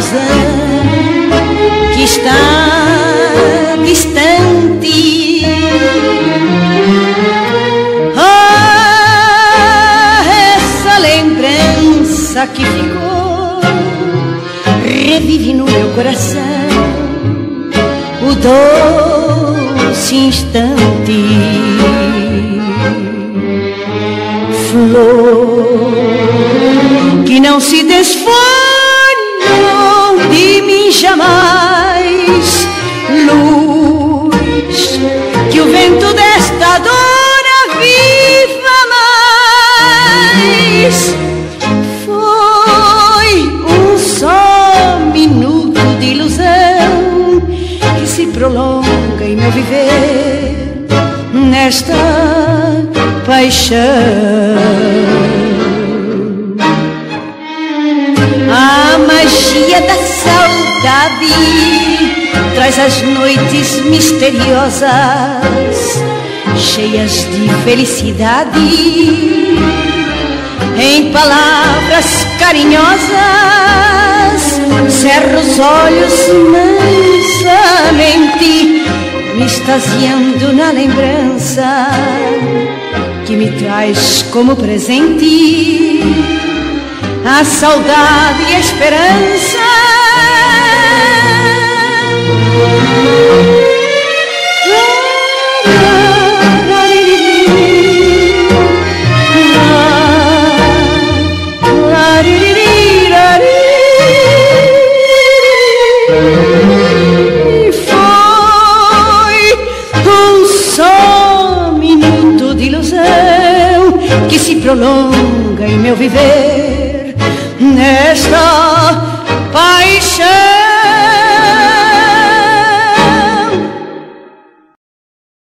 coisa é que está distante. Ah, essa lembrança que ficou revive no meu coração o doce instante. Flor que não se desfaz mim jamais. Luz que o vento desta dor aviva mais. Foi um só minuto de ilusão que se prolonga em meu viver nesta paixão. Saudade traz as noites misteriosas, cheias de felicidade. Em palavras carinhosas, cerro os olhos mansamente, me extasiando na lembrança que me traz como presente a saudade e a esperança. Se prolonga em meu viver nesta paz.